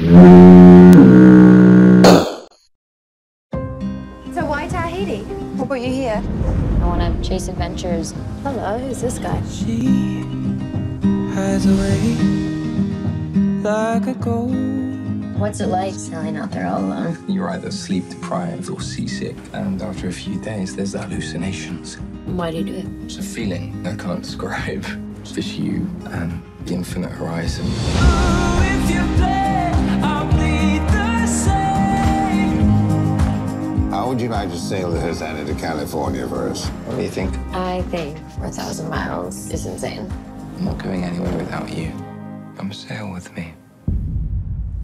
So why Tahiti? What brought you here? I want to chase adventures. Hello, who's this guy? She hides away like a ghost. What's it like sailing out there all alone? You're either sleep deprived or seasick, and after a few days, there's hallucinations. Why do you do it? It's a feeling I can't describe. It's just you and the infinite horizon. Oh, would you like to sail the Hazana to California for us? What do you think? I think 4,000 miles is insane. I'm not going anywhere without you. Come sail with me.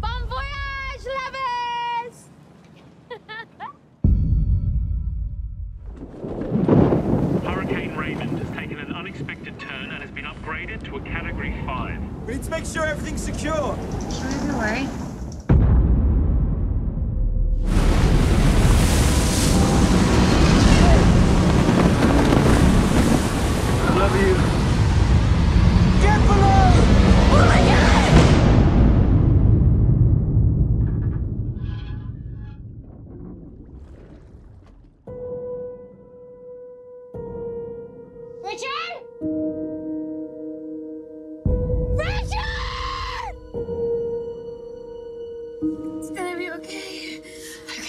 Bon voyage, lovers! Hurricane Raymond has taken an unexpected turn and has been upgraded to a Category 5. We need to make sure everything's secure. Don't worry.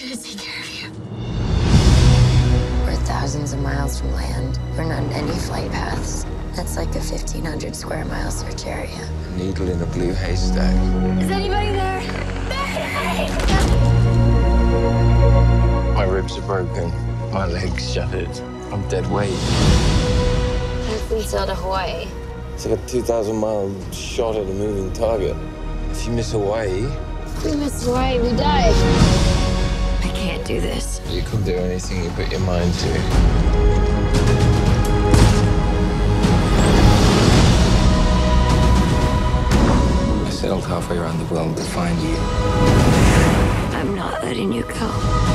I'm gonna take care of you. We're thousands of miles from land. We're not in any flight paths. That's like a 1,500 square mile search area. A needle in a blue haystack. Is anybody there? Mary! My ribs are broken. My legs shattered. I'm dead weight. I've been sailed to Hawaii. It's like a 2,000 mile shot at a moving target. If you miss Hawaii, We miss Hawaii, we die. Do this. you can do anything you put your mind to. I sailed halfway around the world to find you. I'm not letting you go.